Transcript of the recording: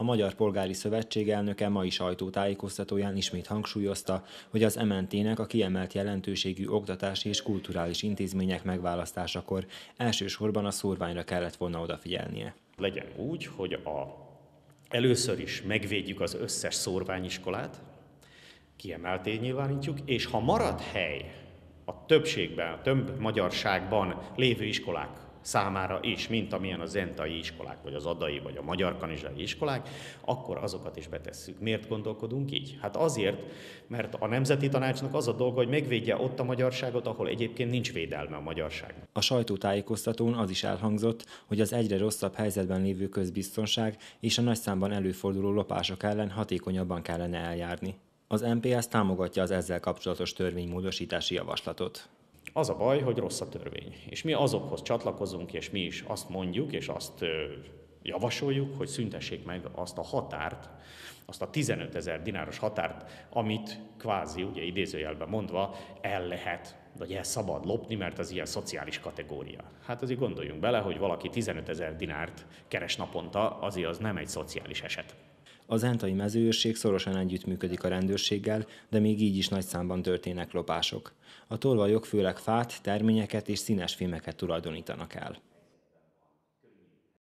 A Magyar Polgári Szövetség elnöke mai sajtótájékoztatóján ismét hangsúlyozta, hogy az MNT-nek a kiemelt jelentőségű oktatási és kulturális intézmények megválasztásakor elsősorban a szórványra kellett volna odafigyelnie. Legyen úgy, hogy a, először is megvédjük az összes szórványiskolát, kiemelté nyilvánítjuk, és ha marad hely a többségben, a több magyarságban lévő iskolák számára is, mint amilyen a zentai iskolák, vagy az adai, vagy a magyar kanizsai iskolák, akkor azokat is betesszük. Miért gondolkodunk így? Hát azért, mert a Nemzeti Tanácsnak az a dolga, hogy megvédje ott a magyarságot, ahol egyébként nincs védelme a magyarság. A sajtótájékoztatón az is elhangzott, hogy az egyre rosszabb helyzetben lévő közbiztonság és a nagy számban előforduló lopások ellen hatékonyabban kellene eljárni. Az MPS támogatja az ezzel kapcsolatos törvénymódosítási javaslatot. Az a baj, hogy rossz a törvény. És mi azokhoz csatlakozunk, és mi is azt mondjuk, és azt javasoljuk, hogy szüntessék meg azt a határt, azt a 15 ezer dináros határt, amit kvázi, ugye idézőjelben mondva, el lehet, vagy el szabad lopni, mert az ilyen szociális kategória. Hát azért gondoljunk bele, hogy valaki 15 ezer dinárt keres naponta, azért az nem egy szociális eset. Az entai mezőőrség szorosan együttműködik a rendőrséggel, de még így is nagy számban történnek lopások. A tolvajok főleg fát, terményeket és színes filmeket tulajdonítanak el.